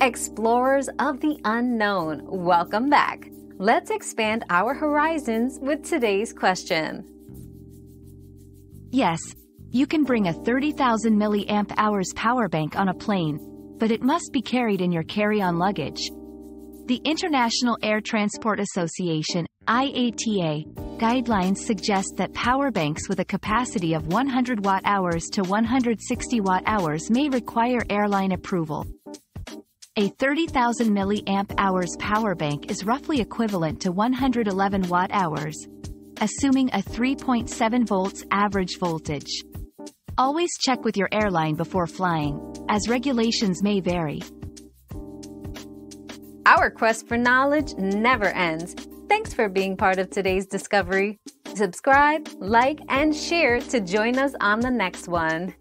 Explorers of the unknown, welcome back. Let's expand our horizons with today's question. Yes, you can bring a 30,000 milliamp hours power bank on a plane, but it must be carried in your carry-on luggage. The International Air Transport Association, IATA, guidelines suggest that power banks with a capacity of 100 watt-hours to 160 watt-hours may require airline approval. A 30,000 milliamp hours power bank is roughly equivalent to 111 watt-hours, assuming a 3.7 volts average voltage. Always check with your airline before flying, as regulations may vary. Our quest for knowledge never ends. Thanks for being part of today's discovery. Subscribe, like, and share to join us on the next one.